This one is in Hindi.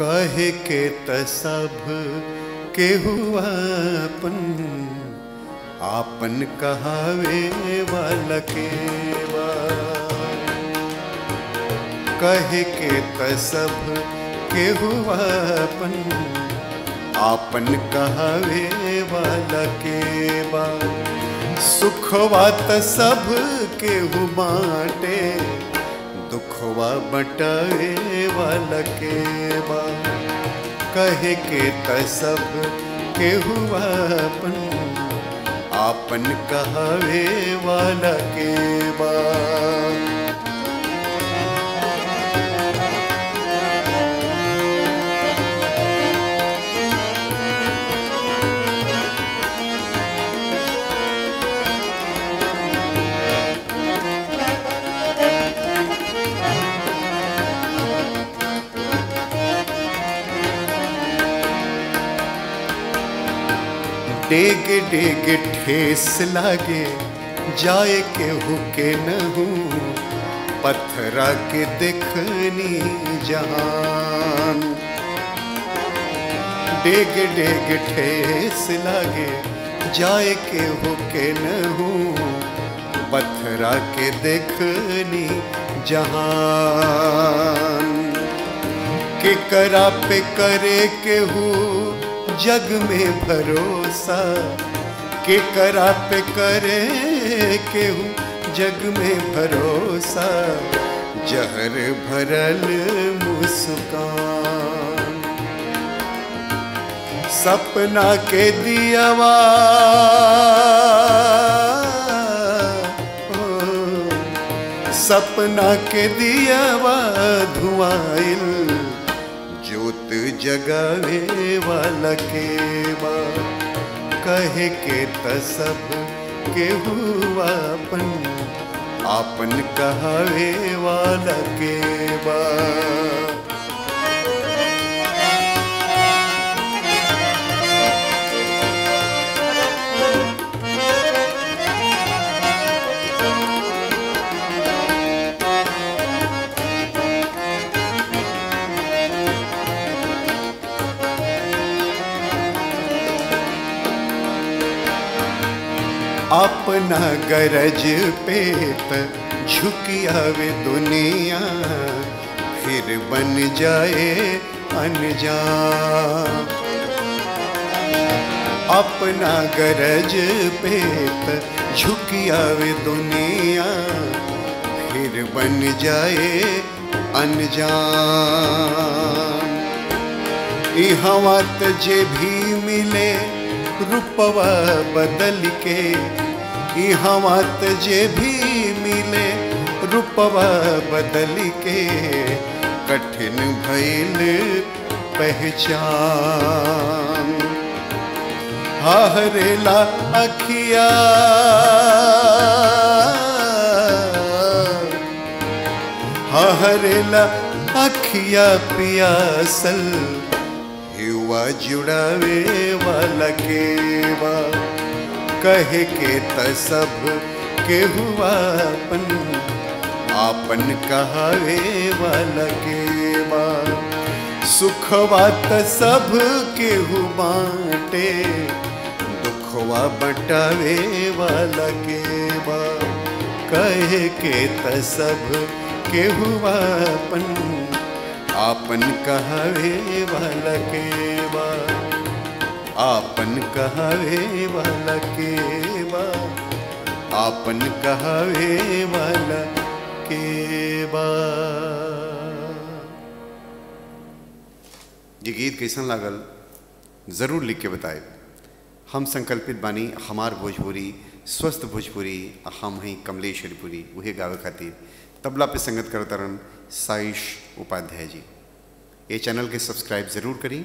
कहे के तब के हुआपन आपन कहावे वाला के कहे के त सब के हुआपन आपन कहावे वाला के बा सुखवा सब के बाटे। दुखवा बटे वाला के बा। कहे के त सब के हुआपन आपन कहावे वाला के बा। डेग डेग ठेस लागे, जाए के हुके न हूँ पत्थरा के देखनी जहान। डेग डेग ठेस लागे, जाए के हुके न हूँ पत्थरा के देखनी जहान। के करा पे करे के हूँ जग में भरोसा, के करा पे करे के हूँ जग में भरोसा, जहर भरल मुस्कान। सपना के दियावा सपना के दियावा धुआइल। जोत जगावे वाला के बा। कहे के तब के के हुआपन आपन कहावे वाला के बा। अपना गरज पेत त झुकी आवे दुनिया, फिर बन जाए अनजान। अपना गरज पेत त झुकी आवे दुनिया, फिर बन जाए अनजान। ई जे भी मिले रूपवा बदल के ई हवा जे भी मिले, रूपवा बदल के कठिन भइल पहचान। हरेला अखिया। हरेला अखिया पियासल युवा जुड़ावे वाला के बा कहे के त सब के हुआ अपन। आपन कहावे वाला के बा सुखवा त सब के बाटे। दुखवा बटावे वाला के बा कहे के त सब के हुआ अपन। आपन कहावे वाला के आपन कहावे वाला के आपन कहावे वाला के ये गीत कैसन लागल, ज़रूर लिख के बताए। हम संकल्पित बानी, हमार भोजपुरी, स्वस्थ भोजपुरी, हम हैं कमलेश हरिपुरी उहे गावे खातिर। तबला पे संगत करतरन साइश उपाध्याय जी। ये चैनल के सब्सक्राइब ज़रूर करी।